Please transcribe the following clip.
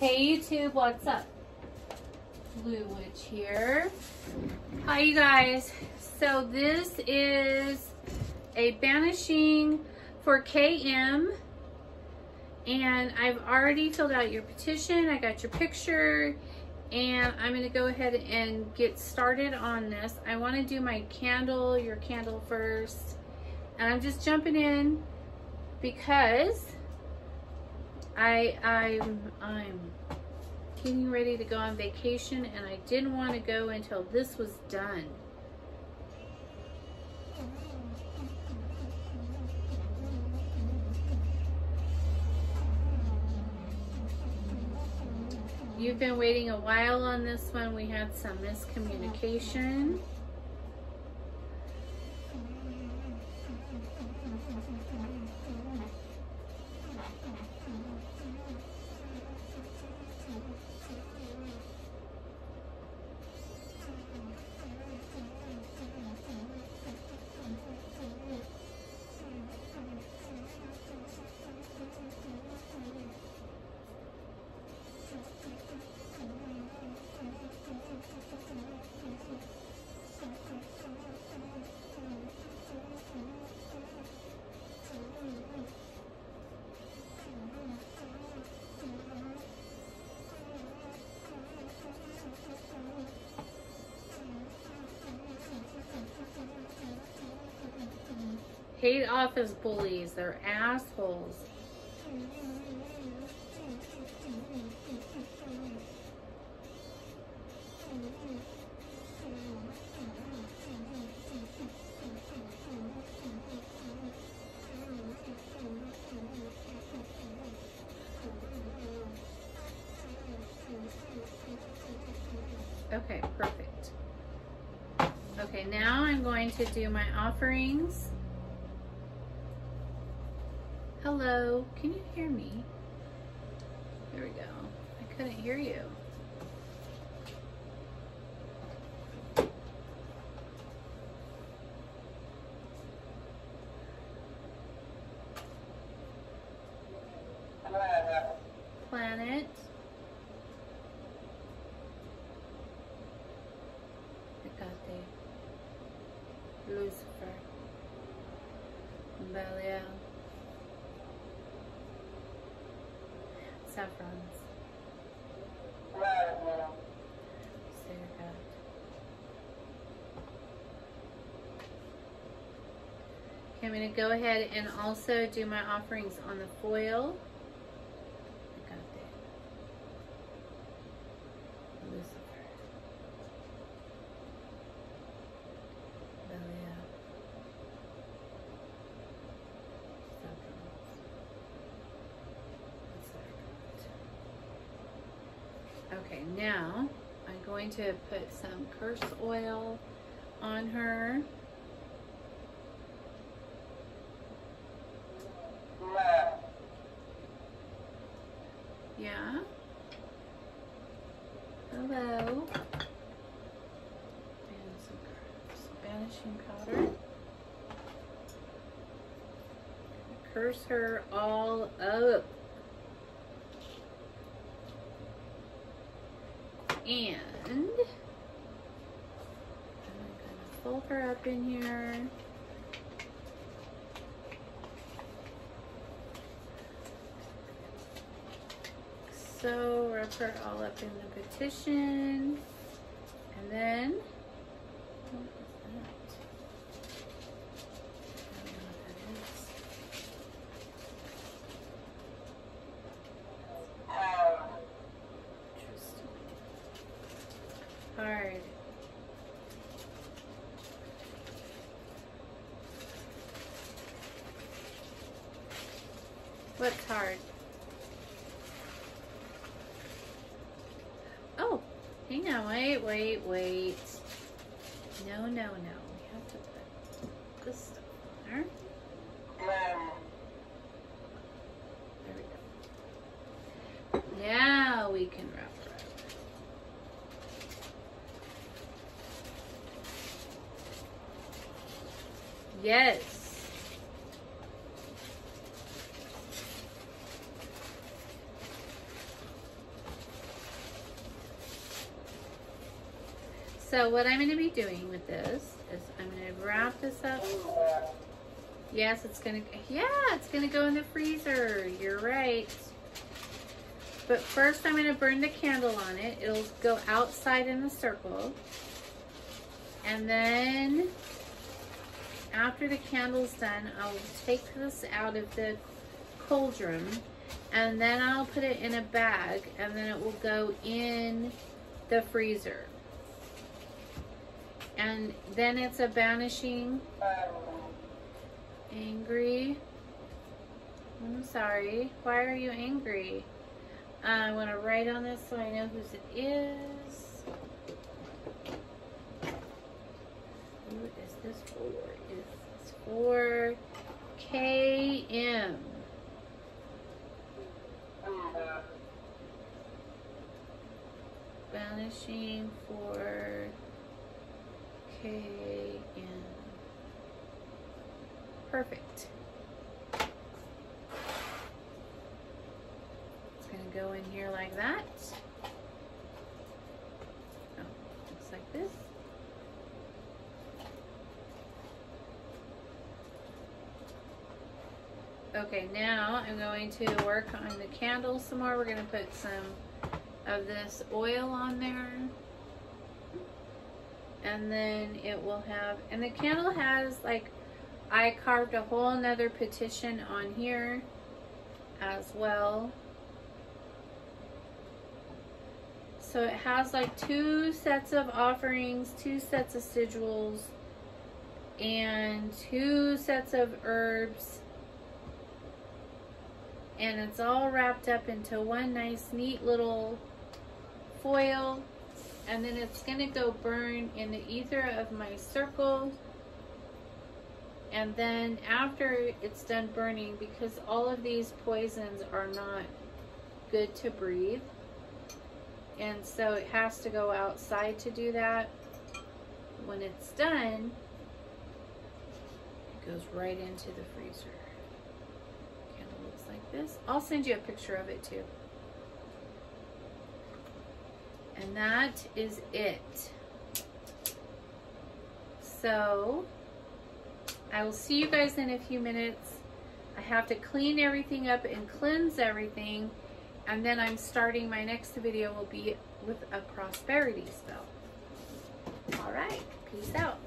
Hey YouTube, what's up? Blue Witch here. Hi you guys. So this is a banishing for KM and I've already filled out your petition. I got your picture and I'm going to go ahead and get started on this. I want to do my candle, your candle first. And I'm just jumping in because I, I'm, I'm getting ready to go on vacation and I didn't want to go until this was done. You've been waiting a while on this one. We had some miscommunication. Hate office bullies. They're assholes. Okay, perfect. Okay, now I'm going to do my offerings. Hello, can you hear me? There we go. I couldn't hear you. Planet. Lucifer. Belial. Saffrons. Okay, I'm going to go ahead and also do my offerings on the foil. Hecate. Lucifer. Belial. Saffrons. Okay, now I'm going to put some curse oil on her. Yeah. Hello. And some banishing powder. Curse her all up. And I'm gonna up in here. So wrap her all up in the petition. And then, what is that? I don't know what that is. Interesting. Hard. What's hard? Oh, hang on, wait, wait, wait. No, no, no. We have to put this stuff on there. There we go. Now we can wrap her up. Yes. So what I'm going to be doing with this is I'm going to wrap this up. Yes, it's going to, yeah, it's going to go in the freezer. You're right. But first I'm going to burn the candle on it. It'll go outside in the circle. And then after the candle's done, I'll take this out of the cauldron and then I'll put it in a bag and then it will go in the freezer. And then it's a banishing angry. I'm sorry. Why are you angry? Uh, I want to write on this so I know whose it is. Who is this for? Is this for KM? Banishing for KM. Perfect. It's to go in here like that. Oh, looks like this. Okay, now I'm going to work on the candle some more. We're going to put some of this oil on there. And then it will have, and the candle has like, I carved a whole nother petition on here as well. So it has like two sets of offerings, two sets of sigils, and two sets of herbs and it's all wrapped up into one nice neat little foil and then it's gonna go burn in the ether of my circle and then after it's done burning because all of these poisons are not good to breathe and so it has to go outside to do that when it's done it goes right into the freezer And it looks like this. I'll send you a picture of it too. And that is it. So, I will see you guys in a few minutes. I have to clean everything up and cleanse everything. And then I'm starting, my next video will be with a prosperity spell. All right, peace out.